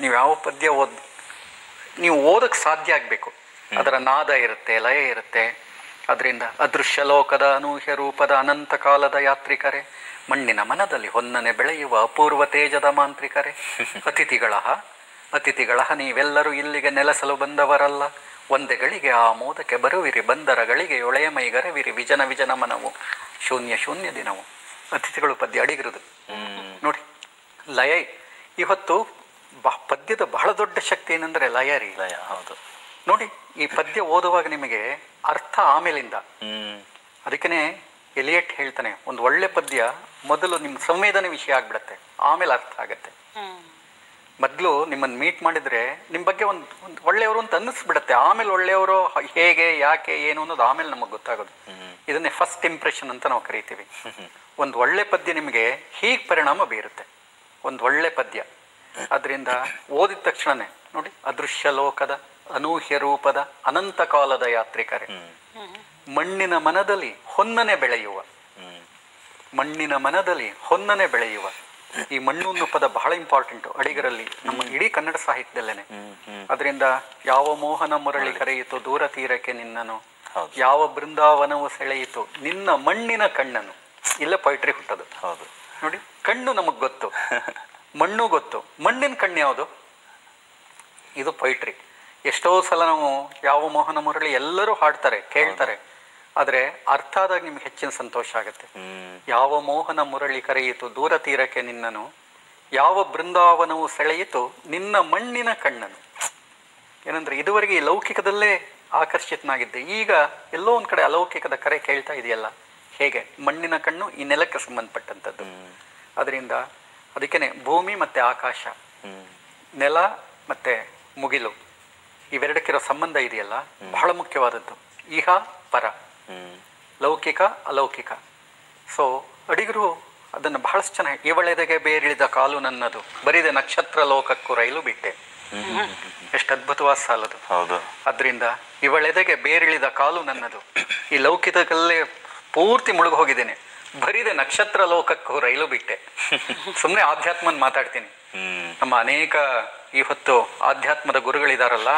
ನೀವು ಯಾವ ಪದ್ಯ ಓದ್ ನೀವು ಓದಕ್ಕೆ ಸಾಧ್ಯ ಆಗಬೇಕು. ಅದರ ನಾದ ಇರುತ್ತೆ ಲಯ ಇರುತ್ತೆ. ಅದರಿಂದ ಅದೃಶ್ಯ ಲೋಕದ ಅನೂಹ್ಯ ರೂಪದ ಅನಂತ ಕಾಲದ ಯಾತ್ರಿಕರೇ ಮಣ್ಣಿನ ಮನದಲ್ಲಿ ಹೊನ್ನನೆ ಬೆಳೆಯುವ ಅಪೂರ್ವ ತೇಜದ ಮಾಂತ್ರಿಕರೇ ಅತಿಥಿಗಳ ಅತಿಥಿಗಳ ನೀವೆಲ್ಲರೂ ಇಲ್ಲಿಗೆ ನೆಲೆಸಲು ಬಂದವರಲ್ಲ. ಒಂದೆಗಳಿಗೆ ಆ ಮೋದಕ್ಕೆ ಬರುವಿರಿ ಬಂದರಗಳಿಗೆ ಒಳೆಯ ಮೈಗರವಿರಿ ವಿಜನ ವಿಜನ ಮನವು ಶೂನ್ಯ ಶೂನ್ಯ ದಿನವು. ಅತಿಥಿಗಳು ಪದ್ಯ ಅಡಿಗಿರುದು. ಹ್ಮ್. ನೋಡಿ ಲಯ ಇವತ್ತು ಬ- ಪದ್ಯದ ಬಹಳ ದೊಡ್ಡ ಶಕ್ತಿ ಏನಂದ್ರೆ ಲಯ ರೀ ಲಯ ಹೌದು. ನೋಡಿ ಈ ಪದ್ಯ ಓದುವಾಗ ನಿಮಗೆ ಅರ್ಥ ಆಮೇಲಿಂದ. ಹ್ಮ್. ಅದಕ್ಕೇ ಎಲಿಯಟ್ ಹೇಳ್ತಾನೆ ಒಂದು ಒಳ್ಳೆ ಪದ್ಯ ಮೊದಲು ನಿಮ್ಮ ಸಂವೇದನೆ ವಿಷಯ ಆಗ್ಬಿಡತ್ತೆ ಆಮೇಲೆ ಅರ್ಥ ಆಗತ್ತೆ. ಮೊದಲು ನಿಮ್ಮನ್ನು ಮೀಟ್ ಮಾಡಿದ್ರೆ ನಿಮ್ಮ ಬಗ್ಗೆ ಒಂದು ಒಂದು ಒಳ್ಳೆಯವರು ಅಂತ ಅನ್ನಿಸ್ಬಿಡತ್ತೆ ಆಮೇಲೆ ಒಳ್ಳೆಯವರು ಹೇಗೆ ಯಾಕೆ ಏನು ಅನ್ನೋದು ಆಮೇಲೆ ನಮಗೆ ಗೊತ್ತಾಗೋದು. ಇದನ್ನೇ ಫಸ್ಟ್ ಇಂಪ್ರೆಷನ್ ಅಂತ ನಾವು ಕರಿತೀವಿ. ಒಂದು ಒಳ್ಳೆ ಪದ್ಯ ನಿಮಗೆ ಹೀಗೆ ಪರಿಣಾಮ ಬೀರುತ್ತೆ. ಒಂದು ಒಳ್ಳೆ ಪದ್ಯ. ಅದರಿಂದ ಓದಿದ ತಕ್ಷಣನೇ ನೋಡಿ ಅದೃಶ್ಯ ಲೋಕದ ಅನೂಹ್ಯ ರೂಪದ ಅನಂತ ಕಾಲದ ಯಾತ್ರಿಕರೇ. ಮಣ್ಣಿನ ಮನದಲ್ಲಿ ಹೊನ್ನನೆ ಬೆಳೆಯುವ. ಮಣ್ಣಿನ ಮನದಲ್ಲಿ ಹೊನ್ನನೆ ಬೆಳೆಯುವ. ಈ ಮಣ್ಣು ಅನ್ನೋ ಪದ ಬಹಳ ಇಂಪಾರ್ಟೆಂಟ್ ಅಡಿಗರಲ್ಲಿ ನಮ್ಮ ಇಡೀ ಕನ್ನಡ ಸಾಹಿತ್ಯದಲ್ಲೇನೆ. ಅದರಿಂದ ಯಾವ ಮೋಹನ ಮುರಳಿ ಕರೆಯಿತು ದೂರ ತೀರಕ್ಕೆ ನಿನ್ನನು ಯಾವ ಬೃಂದಾವನವು ಸೆಳೆಯಿತು ನಿನ್ನ ಮಣ್ಣಿನ ಕಣ್ಣನು ಇಲ್ಲ ಪೊಯಿಟ್ರಿ ಹುಟ್ಟದು. ಹೌದು. ನೋಡಿ ಕಣ್ಣು ನಮಗ್ ಗೊತ್ತು. ಮಣ್ಣು ಗೊತ್ತು. ಮಣ್ಣಿನ ಕಣ್ಣು ಯಾವುದು? ಇದು ಪೈಟ್ರಿ ಎಷ್ಟೋ ಸಲ ನಾವು ಯಾವ ಮೋಹನ ಮುರಳಿ ಎಲ್ಲರೂ ಹಾಡ್ತಾರೆ ಕೇಳ್ತಾರೆ. ಆದರೆ ಅರ್ಥ ಆದಾಗ ನಿಮ್ಗೆ ಹೆಚ್ಚಿನ ಸಂತೋಷ ಆಗುತ್ತೆ. ಯಾವ ಮೋಹನ ಮುರಳಿ ಕರೆಯಿತು ದೂರ ತೀರಕ್ಕೆ ನಿನ್ನನು ಯಾವ ಬೃಂದಾವನವು ಸೆಳೆಯಿತು ನಿನ್ನ ಮಣ್ಣಿನ ಕಣ್ಣನು ಏನಂದ್ರೆ ಇದುವರೆಗೆ ಈ ಲೌಕಿಕದಲ್ಲೇ ಆಕರ್ಷಿತನಾಗಿದ್ದೆ. ಈಗ ಎಲ್ಲೋ ಒಂದ್ ಕಡೆ ಅಲೌಕಿಕದ ಕರೆ ಕೇಳ್ತಾ ಇದೆಯಲ್ಲ? ಹೇಗೆ? ಮಣ್ಣಿನ ಕಣ್ಣು ಈ ನೆಲಕ್ಕೆ ಸಂಬಂಧಪಟ್ಟಂಥದ್ದು ಅದರಿಂದ ಅದಕ್ಕೇನೆ ಭೂಮಿ ಮತ್ತೆ ಆಕಾಶ. ನೆಲ ಮತ್ತೆ ಮುಗಿಲು. ಇವೆರಡಕ್ಕಿರೋ ಸಂಬಂಧ ಇದೆಯಲ್ಲ? ಬಹಳ ಮುಖ್ಯವಾದದ್ದು. ಇಹ ಪರ. ಲೌಕಿಕ ಅಲೌಕಿಕ. ಸೊ ಅಡಿಗರು ಅದನ್ನು ಬಹಳಷ್ಟು ಚೆನ್ನಾಗಿ ಇವಳೆದೆಗೆ ಬೇರಿಳಿದ ಕಾಲು ನನ್ನದು. ಬರಿದೆ ನಕ್ಷತ್ರ ಲೋಕಕ್ಕೂ ರೈಲು ಬಿಟ್ಟೆ. ಎಷ್ಟು ಅದ್ಭುತವಾದ ಸಾಲದು. ಹೌದು. ಅದರಿಂದ ಇವಳೆದೆಗೆ ಬೇರಿಳಿದ ಕಾಲು ನನ್ನದು. ಈ ಲೌಕಿಕದಲ್ಲೇ ಪೂರ್ತಿ ಮುಳುಗಿ ಹೋಗಿದ್ದೇನೆ ಬರಿದೆ ನಕ್ಷತ್ರ ಲೋಕಕ್ಕೂ ರೈಲು ಬಿಟ್ಟೆ. ಸುಮ್ಮನೆ ಆಧ್ಯಾತ್ಮನ್ ಮಾತಾಡ್ತೀನಿ. ನಮ್ಮ ಅನೇಕ ಈ ಹೊತ್ತು ಆಧ್ಯಾತ್ಮದ ಗುರುಗಳಿದಾರಲ್ಲ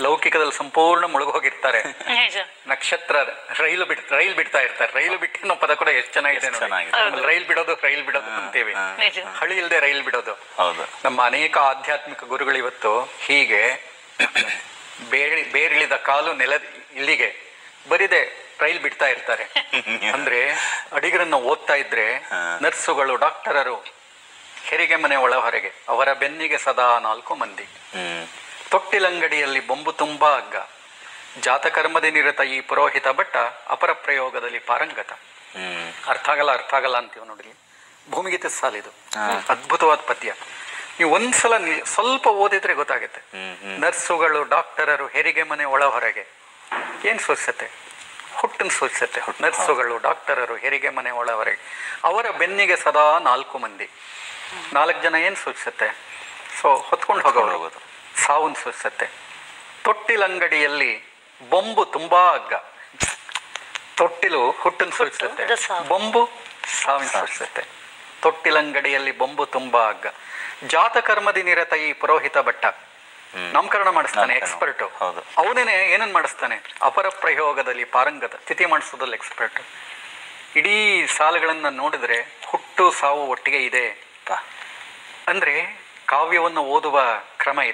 ಲೌಕಿಕದಲ್ಲಿ ಸಂಪೂರ್ಣ ಮುಳುಗೋಗಿರ್ತಾರೆ. ಹೋಗಿರ್ತಾರೆ ನಕ್ಷತ್ರ ರೈಲು ಬಿಡ್ ರೈಲ್ ಬಿಡ್ತಾ ಇರ್ತಾರೆ. ರೈಲು ಬಿಟ್ಟು ಅನ್ನೋ ಪದ ಕೂಡ ಎಷ್ಟು ಚೆನ್ನಾಗಿದೆ ರೈಲ್ ಬಿಡೋದು ರೈಲ್ ಬಿಡೋದು ಅಂತೀವಿ. ಹಳಿ ಇಲ್ಲದೆ ರೈಲ್ ಬಿಡೋದು. ಹೌದು. ನಮ್ಮ ಅನೇಕ ಆಧ್ಯಾತ್ಮಿಕ ಗುರುಗಳು ಇವತ್ತು ಹೀಗೆ ಬೇರಿ ಬೇರಿಳಿದ ಕಾಲು ನೆಲ ಇಲ್ಲಿಗೆ ಬರಿದೆ ರೈಲ್ ಬಿಡ್ತಾ ಇರ್ತಾರೆ. ಅಂದ್ರೆ ಅಡಿಗರನ್ನ ಓದ್ತಾ ಇದ್ರೆ ನರ್ಸುಗಳು ಡಾಕ್ಟರರು ಹೆರಿಗೆ ಮನೆ ಒಳ ಹೊರಗೆ ಅವರ ಬೆನ್ನಿಗೆ ಸದಾ ನಾಲ್ಕು ಮಂದಿ. ತೊಟ್ಟಿಲಂಗಡಿಯಲ್ಲಿ ಬೊಂಬು ತುಂಬಾ ಅಗ್ಗ ಜಾತಕರ್ಮದಿ ನಿರತ ಈ ಪುರೋಹಿತ ಭಟ್ಟ ಅಪರ ಪ್ರಯೋಗದಲ್ಲಿ ಪಾರಂಗತ. ಅರ್ಥ ಆಗಲ್ಲ ಅರ್ಥ ಆಗಲ್ಲ ಅಂತೀವಿ ನೋಡಿ. ಭೂಮಿಗೀತೆ ಸಾಲಿದು ಅದ್ಭುತವಾದ ಪದ್ಯ. ನೀವು ಒಂದ್ಸಲ ಸ್ವಲ್ಪ ಓದಿದ್ರೆ ಗೊತ್ತಾಗುತ್ತೆ. ನರ್ಸುಗಳು ಡಾಕ್ಟರರು ಹೆರಿಗೆ ಮನೆ ಒಳ ಹೊರಗೆ ಏನ್ ಸೂಚಿಸುತ್ತೆ ಹುಟ್ಟನ್ ಸೂಚಿಸುತ್ತೆ ನರ್ಸುಗಳು ಡಾಕ್ಟರರು ಹೆರಿಗೆ ಮನೆ ಒಳವರೆಗೆ ಅವರ ಬೆನ್ನಿಗೆ ಸದಾ ನಾಲ್ಕು ಮಂದಿ. ನಾಲ್ಕು ಜನ ಏನು ಸೂಚಿಸುತ್ತೆ ಸೊ ಹೊತ್ಕೊಂಡು ಹೋಗೋರು. ಹೋಗೋದು. ಸಾವನ್ನು ಸೂಚಿಸುತ್ತೆ ತೊಟ್ಟಿಲಂಗಡಿಯಲ್ಲಿ ಬೊಂಬು ತುಂಬಾ ಅಗ್ಗ ತೊಟ್ಟಿಲು ಹುಟ್ಟನ್ನು ಸೂಚಿಸುತ್ತೆ ಬೊಂಬು ಸಾವಿನ ಸೂಚಿಸುತ್ತೆ ತೊಟ್ಟಿಲಂಗಡಿಯಲ್ಲಿ ಬೊಂಬು ತುಂಬಾ ಅಗ್ಗ ಜಾತಕರ್ಮದಿ ನಿರತ ಈ ಪುರೋಹಿತ ಭಟ್ಟ. ನಾಮಕರಣ ಮಾಡಿಸ್ತಾನೆ. ಎಕ್ಸ್ಪರ್ಟ್ ಹೌದು. ಅವನೇನೆ ಏನನ್ ಮಾಡಿಸ್ತಾನೆ? ಅಪರ ಪ್ರಯೋಗದಲ್ಲಿ ಪಾರಂಗತ ತಿಥಿ ಮಾಡಿಸೋದಲ್ಲಿ ಎಕ್ಸ್ಪರ್ಟ್ ಇಡೀ ಸಾಲುಗಳನ್ನ ನೋಡಿದ್ರೆ ಹುಟ್ಟು ಸಾವು ಒಟ್ಟಿಗೆ ಇದೆ. ಅಂದ್ರೆ ಕಾವ್ಯವನ್ನು ಓದುವ ಕ್ರಮ ಇದೆ.